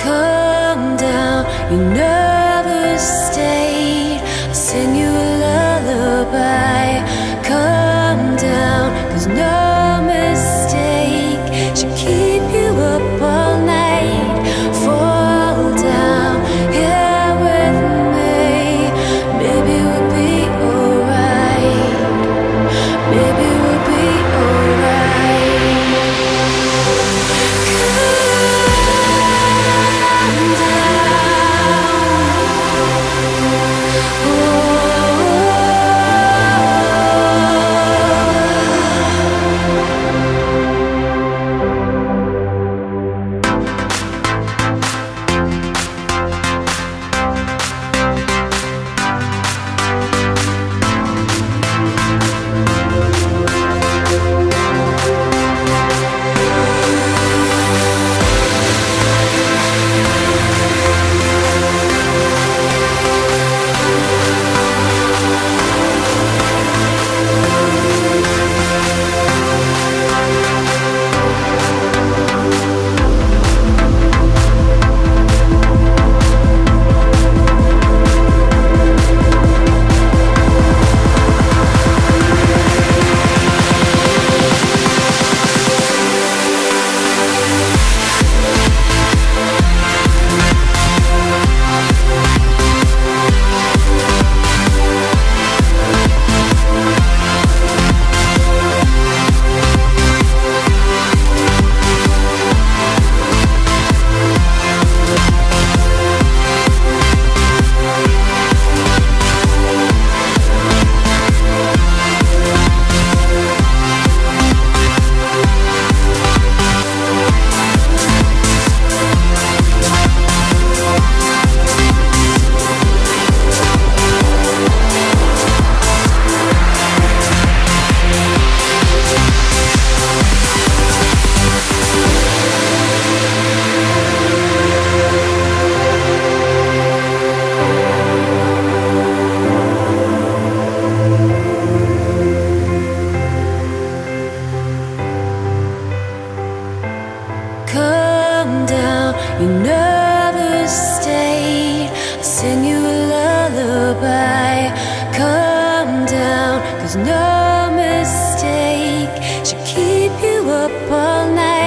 come down. You never stay. mistake should keep you up all night.